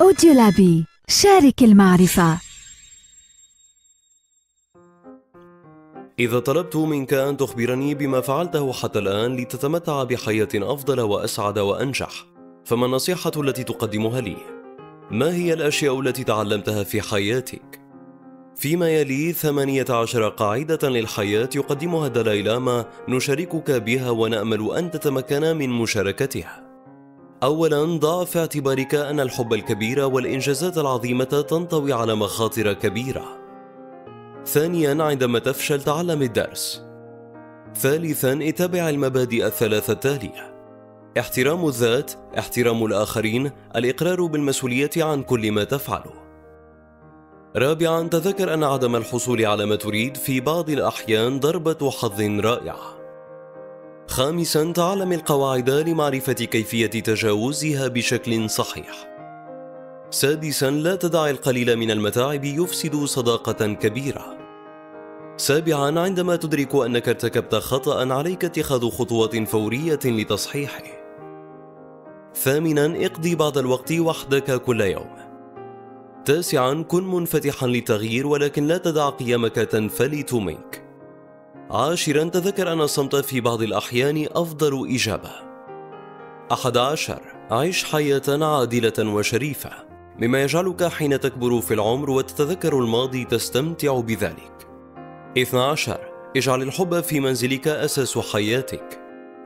أوديو لابي شارك المعرفة إذا طلبت منك أن تخبرني بما فعلته حتى الآن لتتمتع بحياة أفضل وأسعد وأنجح فما النصيحة التي تقدمها لي؟ ما هي الأشياء التي تعلمتها في حياتك؟ فيما يلي 18 قاعدة للحياة يقدمها الدلاي لاما نشاركك بها ونأمل أن تتمكن من مشاركتها أولا ضع في اعتبارك أن الحب الكبير والإنجازات العظيمة تنطوي على مخاطر كبيرة. ثانيا عندما تفشل تعلم الدرس. ثالثا اتبع المبادئ الثلاثة التالية. احترام الذات احترام الآخرين الإقرار بالمسؤولية عن كل ما تفعله. رابعا تذكر أن عدم الحصول على ما تريد في بعض الأحيان ضربة حظ رائعة. خامسا تعلم القواعد لمعرفة كيفية تجاوزها بشكل صحيح. سادسا لا تدع القليل من المتاعب يفسد صداقة كبيرة. سابعا عندما تدرك أنك ارتكبت خطأ عليك اتخاذ خطوات فورية لتصحيحه. ثامنا اقضي بعض الوقت وحدك كل يوم. تاسعا كن منفتحا للتغيير ولكن لا تدع قيمك تنفلت منك. عاشرا تذكر أن الصمت في بعض الأحيان أفضل إجابة. أحد عشر عيش حياة عادلة وشريفة مما يجعلك حين تكبر في العمر وتتذكر الماضي تستمتع بذلك. 12 اجعل الحب في منزلك أساس حياتك.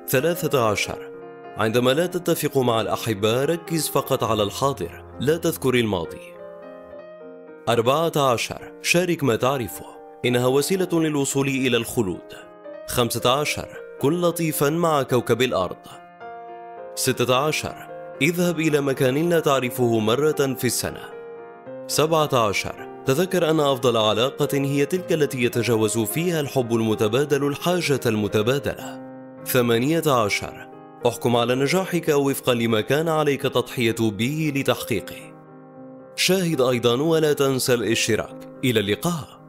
13 عندما لا تتفق مع الأحباء ركز فقط على الحاضر لا تذكر الماضي. 14 شارك ما تعرفه. إنها وسيلة للوصول إلى الخلود. 15 كن لطيفا مع كوكب الأرض. 16 اذهب إلى مكان لا تعرفه مرة في السنة. 17 تذكر أن أفضل علاقة هي تلك التي يتجاوز فيها الحب المتبادل الحاجة المتبادلة. 18 احكم على نجاحك وفقا لما كان عليك تضحية به لتحقيقه. شاهد أيضا ولا تنسى الاشتراك. إلى اللقاء.